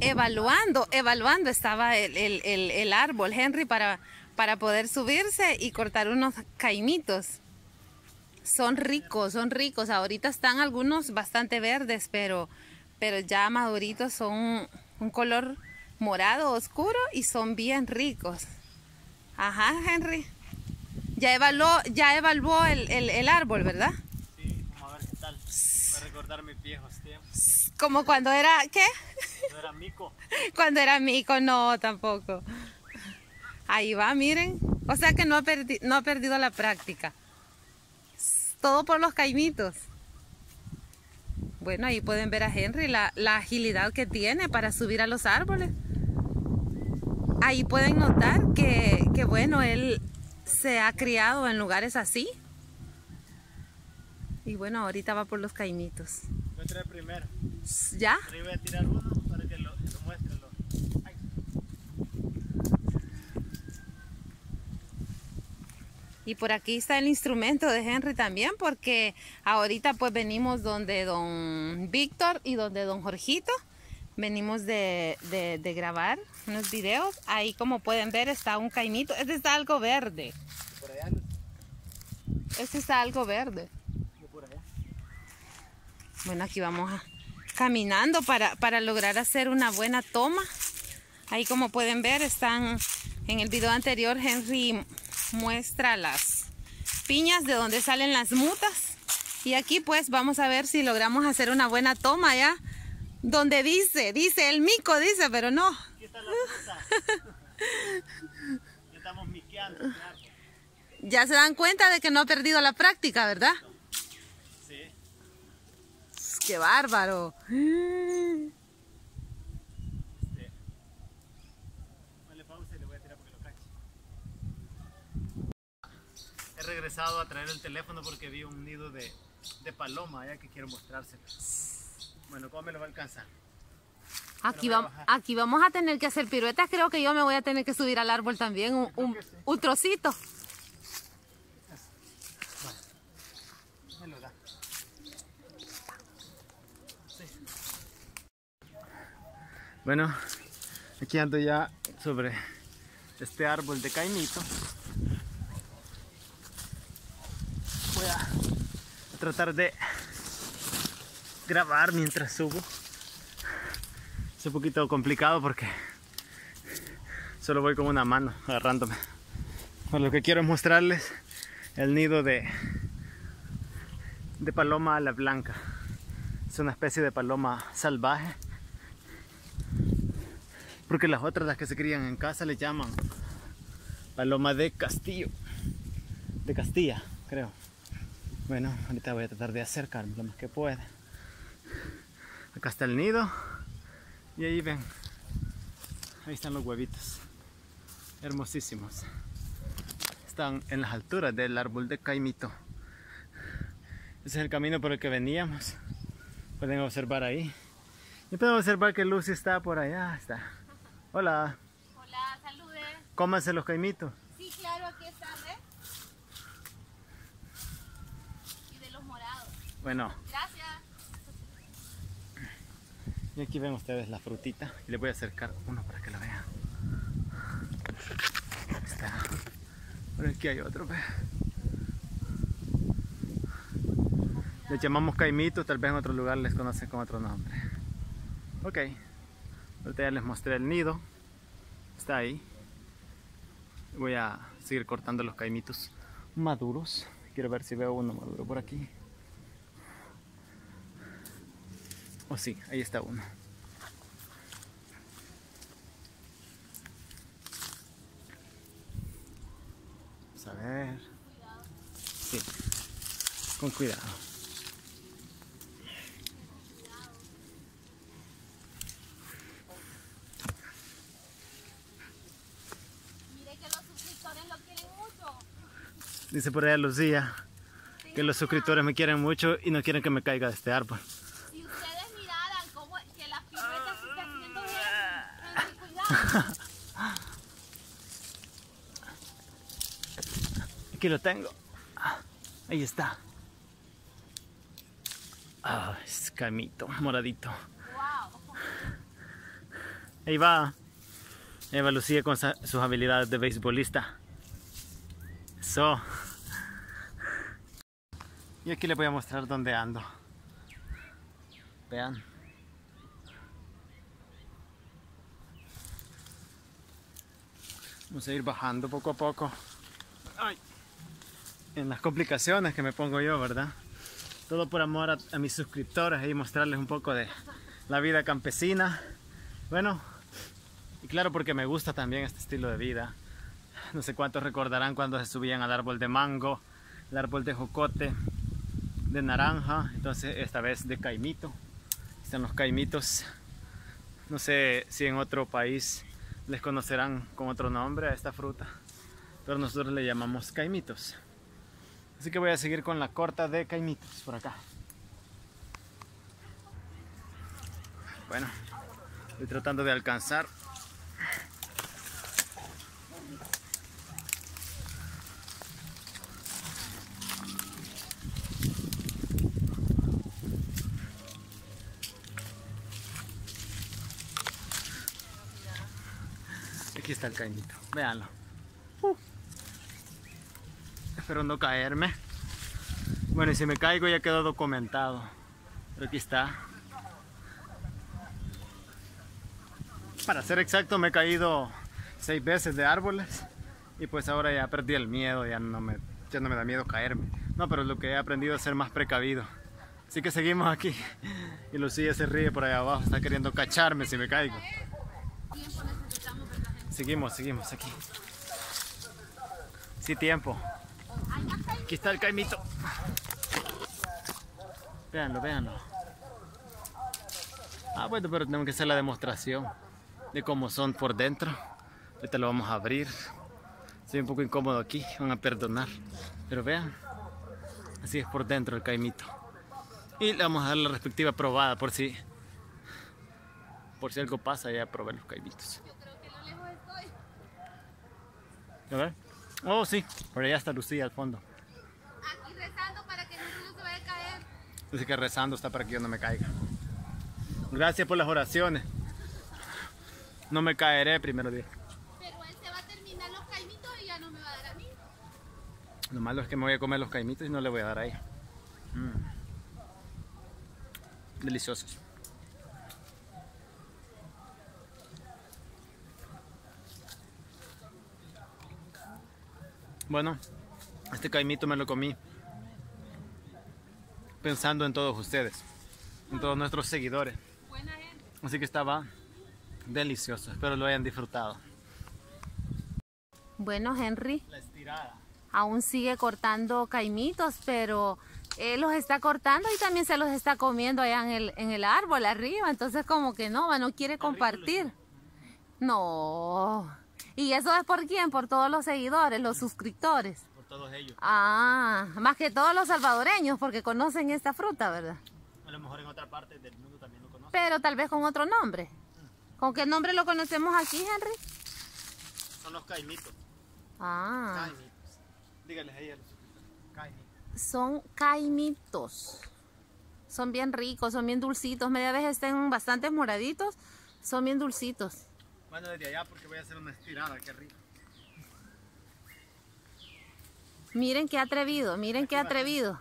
Evaluando, evaluando estaba el, el- el- árbol, Henry, para, para poder subirse y cortar unos caimitos. Son ricos, son ricos. Ahorita están algunos bastante verdes, pero, pero ya maduritos son un color morado oscuro y son bien ricos. Ajá, Henry. Ya evaluó, ya evaluó el- el árbol, ¿verdad? Sí, vamos a ver qué tal. Voy a recordar mis viejos tiempos. Como cuando era, ¿qué? Yo era mico. Cuando era mico, no, tampoco. Ahí va, miren. O sea que no ha, perdi- no ha perdido la práctica. Todo por los caimitos. Bueno, ahí pueden ver a Henry la, la agilidad que tiene para subir a los árboles. Ahí pueden notar que, que, bueno, él se ha criado en lugares así. Y bueno, ahorita va por los caimitos. A traer primero. ¿Ya? Ahí voy a tirar uno para que lo, lo muestre. Lo... Ay. Y por aquí está el instrumento de Henry también, porque ahorita pues venimos donde don Víctor y donde don Jorgito. Venimos de, de- de grabar unos videos. Ahí como pueden ver está un caimito. Este está algo verde. Por allá. Este está algo verde. Bueno, aquí vamos a- caminando para, para lograr hacer una buena toma. Ahí como pueden ver están en el video anterior Henry muestra las piñas de donde salen las mutas. Y aquí pues vamos a ver si logramos hacer una buena toma ya. Donde dice, dice el mico, dice, pero no. Aquí está la ya estamos miqueando. Ya se dan cuenta de que no ha perdido la práctica, ¿verdad? Sí. ¡Qué bárbaro! Este. Dale pausa y le voy a tirar porque lo cache. He regresado a traer el teléfono porque vi un nido de, de paloma allá que quiero mostrárselo. Bueno, ¿cómo me lo va a alcanzar? Aquí, a aquí vamos a tener que hacer piruetas. Creo que yo me voy a tener que subir al árbol también, un, un- que sí. un trocito. Me lo da. Sí. Bueno, aquí ando ya sobre este árbol de caimito. Voy a tratar de grabar mientras subo. Es un poquito complicado porque solo voy con una mano agarrándome. Pero lo que quiero es mostrarles el nido de, de paloma a la blanca. Es una especie de paloma salvaje. Porque las otras, las que se crían en casa, le llaman paloma de castillo. De Castilla, creo. Bueno, ahorita voy a tratar de acercarme lo más que pueda. Acá está el nido. Y ahí ven. Ahí están los huevitos. Hermosísimos. Están en las alturas del árbol de caimito. Ese es el camino por el que veníamos. Pueden observar ahí. Y pueden observar que Lucy está por allá. Está. Hola. Hola, salude. Cómanse los caimitos. Sí, claro, aquí están, ¿eh? Y de los morados. Bueno, Gracias. y aquí ven ustedes la frutita. Y les voy a acercar uno para que lo vean. Ahí está. Por aquí hay otro. ve. Les llamamos caimitos, tal vez en otro lugar les conocen con otro nombre. Ok. Ahorita ya les mostré el nido. Está ahí. Voy a seguir cortando los caimitos maduros. Quiero ver si veo uno maduro por aquí. Oh sí, ahí está uno. Vamos a ver. Sí, con cuidado. Mire que los suscriptores lo quieren mucho. Dice por allá Lucía que los suscriptores me quieren mucho y no quieren que me caiga de este árbol. Si ustedes miraran cómo que las piruetas se están haciendo bien, cuidado. Aquí lo tengo. Ahí está. Ah, es camito, moradito. Ahí va. Eva Lucía con sus habilidades de beisbolista. Eso. Y aquí les voy a mostrar dónde ando. Vean. Vamos a ir bajando poco a poco. En las complicaciones que me pongo yo, ¿verdad? Todo por amor a, a mis suscriptores y mostrarles un poco de la vida campesina. Bueno, y claro porque me gusta también este estilo de vida. No sé cuántos recordarán cuando se subían al árbol de mango, el árbol de jocote, de naranja, entonces esta vez de caimito. Están los caimitos. No sé si en otro país les conocerán con otro nombre a esta fruta, pero nosotros le llamamos caimitos. Así que voy a seguir con la corta de caimitos por acá. Bueno, estoy tratando de alcanzar. Aquí está el caimito, véanlo. Espero no caerme. Bueno, y si me caigo ya quedó documentado. Pero aquí está. Para ser exacto, me he caído seis veces de árboles. Y pues ahora ya perdí el miedo, ya no me, ya no me da miedo caerme. No, pero lo que he aprendido es ser más precavido. Así que seguimos aquí. Y Lucía se ríe por allá abajo, está queriendo cacharme si me caigo. Seguimos, seguimos aquí. Sí, tiempo. Aquí está el caimito. Véanlo, véanlo. Ah, bueno, pero tenemos que hacer la demostración de cómo son por dentro. Ahorita lo vamos a abrir. Soy un poco incómodo aquí, van a perdonar. Pero vean, así es por dentro el caimito. Y le vamos a dar la respectiva probada por si por si algo pasa ya probé los caimitos. A ver. Oh, sí, por allá está Lucía al fondo. Aquí rezando para que no se vaya a caer. Dice que rezando está para que yo no me caiga. Gracias por las oraciones. No me caeré primero día. Pero él se va a terminar los caimitos y ya no me va a dar a mí. Lo malo es que me voy a comer los caimitos y no le voy a dar a ella. Mm. Deliciosos. Bueno, este caimito me lo comí pensando en todos ustedes, en todos nuestros seguidores. Buena gente. Así que estaba delicioso, espero lo hayan disfrutado. Bueno, Henry La estirada. aún sigue cortando caimitos, pero él los está cortando y también se los está comiendo allá en el, en el árbol arriba. Entonces como que no, no quiere compartir. No. ¿Y eso es por quién? Por todos los seguidores, los suscriptores. Por todos ellos. Ah, más que todos los salvadoreños, porque conocen esta fruta, ¿verdad? A lo mejor en otra parte del mundo también lo conocen. Pero tal vez con otro nombre. ¿Con qué nombre lo conocemos aquí, Henry? Son los caimitos. Ah, Caimitos. Dígales ahí a los suscriptores. Caimitos. son caimitos. Son bien ricos, son bien dulcitos. Media vez estén bastante moraditos, son bien dulcitos. Bueno, desde allá porque voy a hacer una estirada, qué rico. Miren qué atrevido, miren qué atrevido.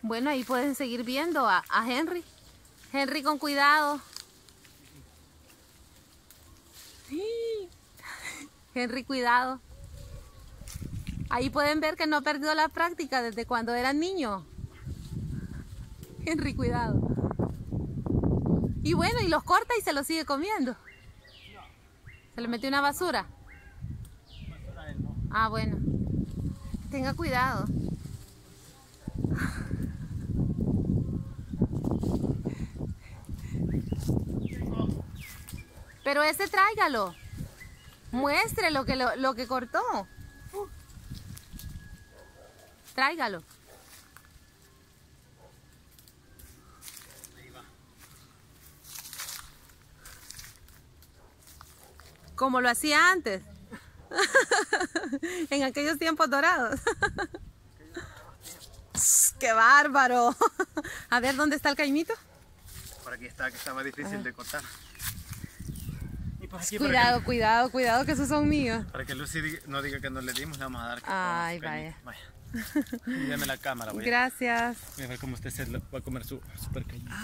Bueno, ahí pueden seguir viendo a, a Henry. Henry, con cuidado. Henry, cuidado. Ahí pueden ver que no ha perdido la práctica desde cuando era niño. Henry, cuidado. Y bueno, y los corta y se los sigue comiendo. Se le metió una basura. Ah, bueno. Tenga cuidado. Pero ese tráigalo. Muestre lo que, lo, lo que cortó. Tráigalo. Como lo hacía antes. en aquellos tiempos dorados. ¡Qué bárbaro! A ver, ¿dónde está el caimito? Por aquí está, que estaba difícil de cortar. Y pues aquí Cuidado, cuidado, cuidado, que esos son míos. Para que, Lucy no diga que no le dimos, le vamos a dar. que Ay, vaya. Vaya. Y Deme la cámara, voy Gracias. voy a ver cómo usted se lo- va a comer su super cañita.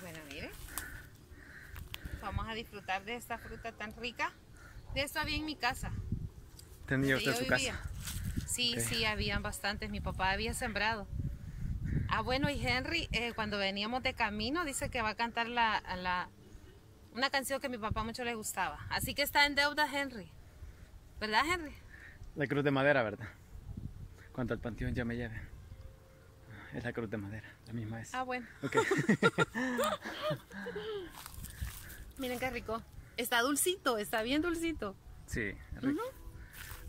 Bueno, mire. Vamos a disfrutar de esta fruta tan rica. De esto había en mi casa. ¿Tenía usted yo su vivía. casa? Sí, sí, habían bastantes. Mi papá había sembrado. Ah, bueno, y Henry, eh, cuando veníamos de camino, dice que va a cantar la, la- una canción que a mi papá mucho le gustaba. Así que está en deuda Henry. ¿Verdad, Henry? La cruz de madera, ¿verdad? Cuanto al panteón ya me lleve. Es la cruz de madera, la misma es. Ah, bueno. Ok. Miren qué rico. Está dulcito, está bien dulcito. sí, rico.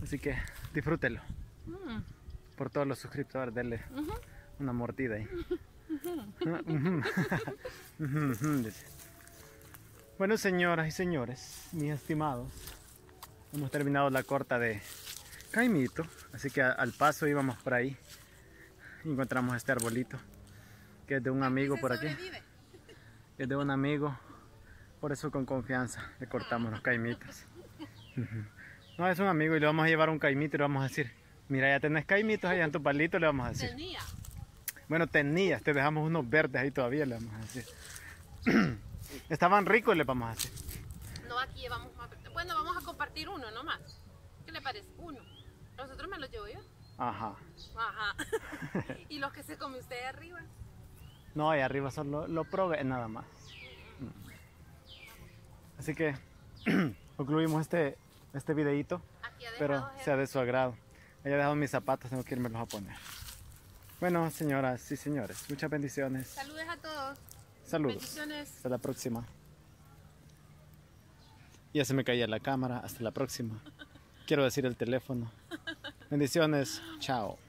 Así que disfrútelo. Mm. Por todos los suscriptores, denle una mordida ahí. Dice. Bueno, señoras y señores, mis estimados, hemos terminado la corta de Caimito, así que al paso íbamos por ahí y encontramos este arbolito que es de un amigo por aquí, sobrevive. es de un amigo, por eso con confianza le cortamos los caimitos. No, es un amigo y le vamos a llevar un caimito y le vamos a decir, mira, ya tenés caimitos allá en tu palito, le vamos a decir. Tenía. Bueno, tenías, te dejamos unos verdes ahí todavía, le vamos a decir. Estaban ricos, le vamos a decir. No, aquí llevamos más. Bueno, vamos a compartir uno nomás. ¿Qué le parece? Uno. Nosotros me los llevo yo. Ajá. Ajá. y los que se come usted arriba. No, ahí arriba solo lo probé nada más. Así que concluimos este, este videito, pero sea de su agrado. Haya dejado mis zapatos, tengo que irme a poner. Bueno, señoras y señores, muchas bendiciones. Saludos a todos. Saludos. Bendiciones. Hasta la próxima. Ya se me caía la cámara. Hasta la próxima. Quiero decir el teléfono. Bendiciones. Chao.